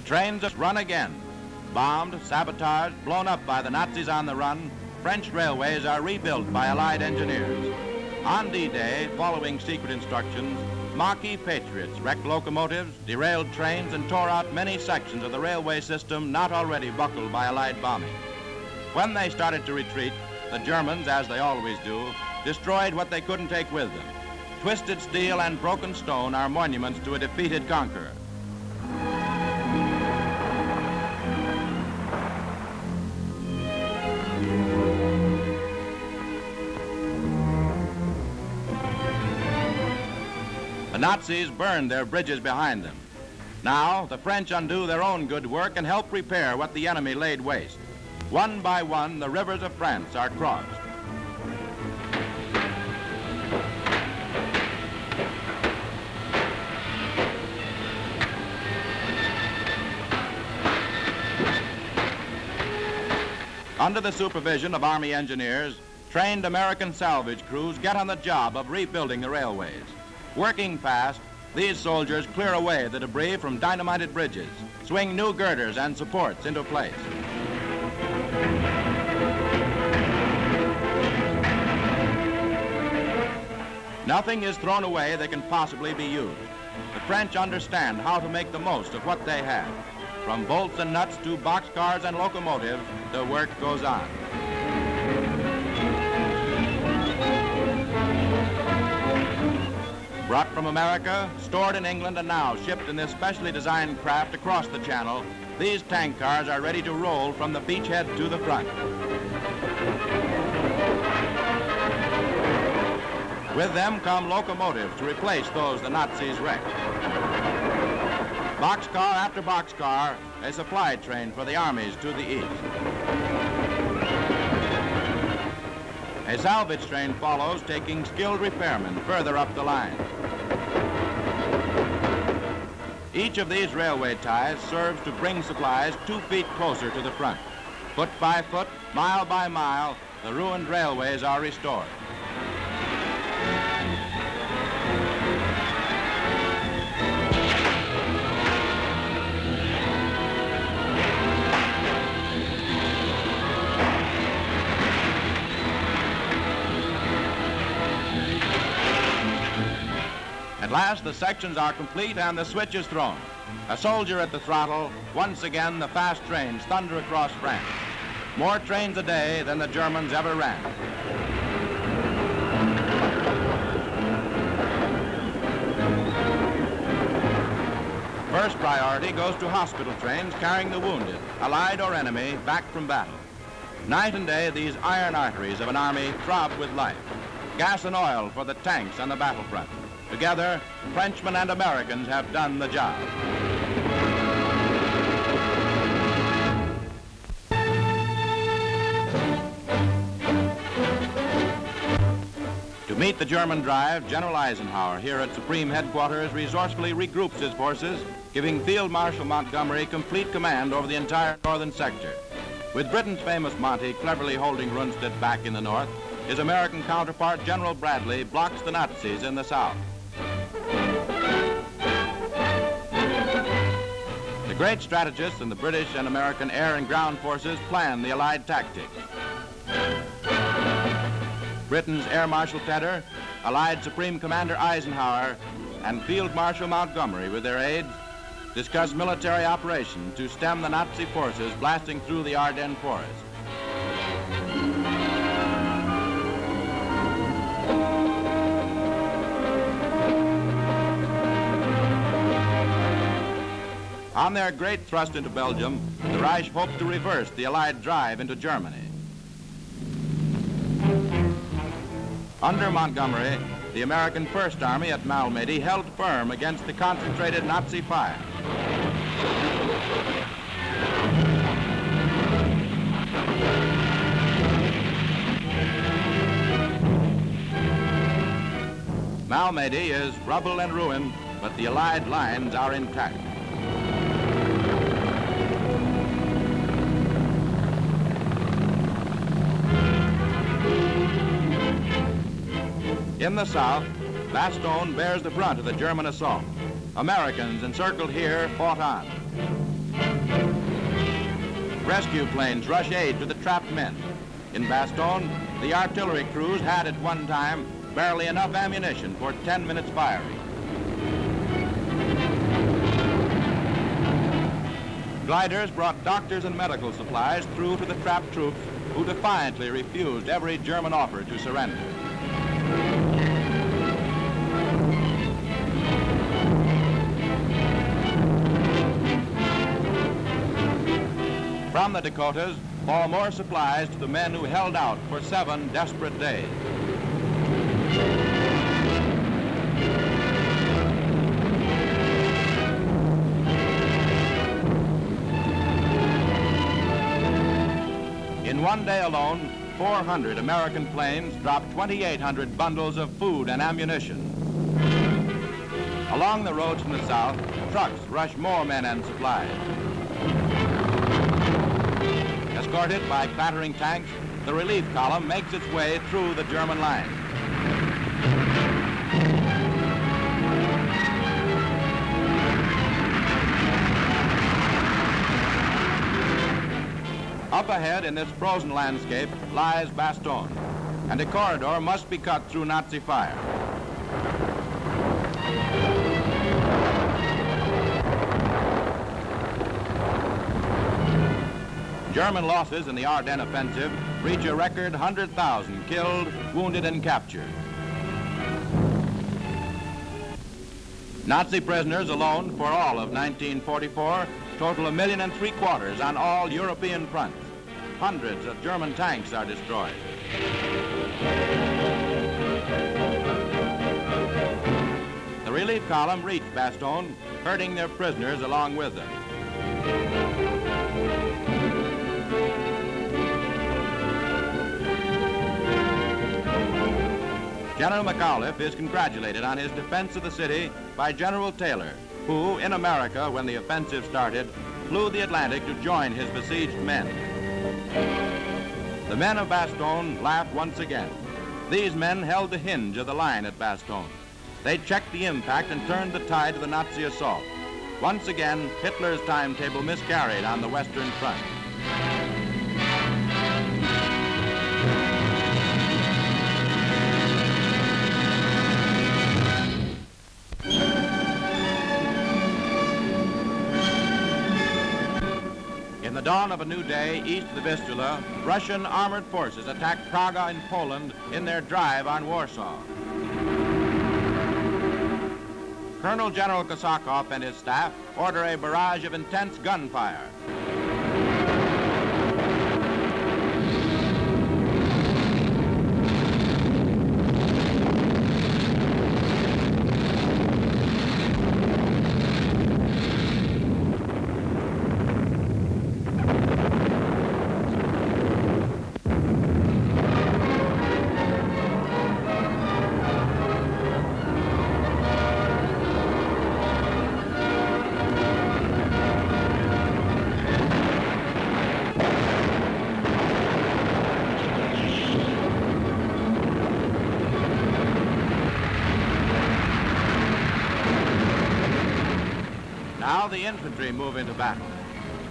trains just run again. Bombed, sabotaged, blown up by the Nazis on the run, French railways are rebuilt by Allied engineers. On D-Day, following secret instructions, Maquis patriots wrecked locomotives, derailed trains, and tore out many sections of the railway system not already buckled by Allied bombing. When they started to retreat, the Germans, as they always do, destroyed what they couldn't take with them. Twisted steel and broken stone are monuments to a defeated conqueror. Nazis burned their bridges behind them. Now, the French undo their own good work and help repair what the enemy laid waste. One by one, the rivers of France are crossed. Under the supervision of Army engineers, trained American salvage crews get on the job of rebuilding the railways. Working fast, these soldiers clear away the debris from dynamited bridges, swing new girders and supports into place. Nothing is thrown away that can possibly be used. The French understand how to make the most of what they have. From bolts and nuts to boxcars and locomotives, the work goes on. Brought from America, stored in England, and now shipped in this specially designed craft across the channel, these tank cars are ready to roll from the beachhead to the front. With them come locomotives to replace those the Nazis wrecked. Boxcar after boxcar, a supply train for the armies to the east. A salvage train follows, taking skilled repairmen further up the line. Each of these railway ties serves to bring supplies two feet closer to the front. Foot by foot, mile by mile, the ruined railways are restored. Last, the sections are complete and the switch is thrown. A soldier at the throttle, once again the fast trains thunder across France. More trains a day than the Germans ever ran. First priority goes to hospital trains carrying the wounded, allied or enemy, back from battle. Night and day, these iron arteries of an army throb with life. Gas and oil for the tanks on the battlefront. Together, Frenchmen and Americans have done the job. To meet the German drive, General Eisenhower here at Supreme Headquarters resourcefully regroups his forces, giving Field Marshal Montgomery complete command over the entire northern sector. With Britain's famous Monty cleverly holding Rundstedt back in the north, his American counterpart, General Bradley, blocks the Nazis in the south. Great strategists in the British and American air and ground forces plan the Allied tactics. Britain's Air Marshal Tedder, Allied Supreme Commander Eisenhower, and Field Marshal Montgomery with their aides discuss military operations to stem the Nazi forces blasting through the Ardennes forest. On their great thrust into Belgium, the Reich hoped to reverse the Allied drive into Germany. Under Montgomery, the American First Army at Malmedy held firm against the concentrated Nazi fire. Malmedy is rubble and ruin, but the Allied lines are intact. In the south, Bastogne bears the brunt of the German assault. Americans encircled here fought on. Rescue planes rush aid to the trapped men. In Bastogne, the artillery crews had at one time barely enough ammunition for 10 minutes firing. Gliders brought doctors and medical supplies through to the trapped troops who defiantly refused every German offer to surrender. From the Dakotas fall more supplies to the men who held out for seven desperate days. In one day alone, 400 American planes dropped 2,800 bundles of food and ammunition. Along the roads from the south, trucks rush more men and supplies. Escorted by clattering tanks, the relief column makes its way through the German line. Up ahead in this frozen landscape lies Bastogne, and a corridor must be cut through Nazi fire. German losses in the Ardennes offensive reach a record 100,000 killed, wounded, and captured. Nazi prisoners alone for all of 1944 total a million and three quarters on all European fronts. Hundreds of German tanks are destroyed. The relief column reached Bastogne, herding their prisoners along with them. General McAuliffe is congratulated on his defense of the city by General Taylor, who, in America, when the offensive started, flew the Atlantic to join his besieged men. The men of Bastogne laughed once again. These men held the hinge of the line at Bastogne. They checked the impact and turned the tide of the Nazi assault. Once again, Hitler's timetable miscarried on the Western Front. Dawn of a new day east of the Vistula, Russian armored forces attacked Praga in Poland in their drive on Warsaw. Colonel General Kosakov and his staff order a barrage of intense gunfire. Now the infantry move into battle.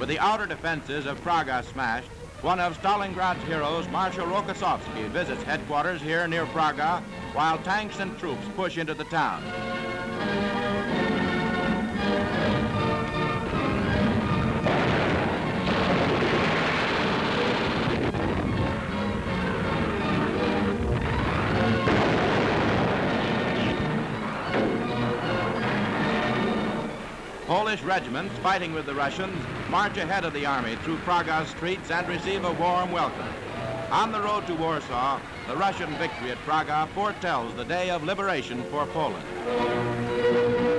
With the outer defenses of Praga smashed, one of Stalingrad's heroes, Marshal Rokossovsky, visits headquarters here near Praga while tanks and troops push into the town. Polish regiments fighting with the Russians march ahead of the army through Praga's streets and receive a warm welcome. On the road to Warsaw, the Russian victory at Praga foretells the day of liberation for Poland.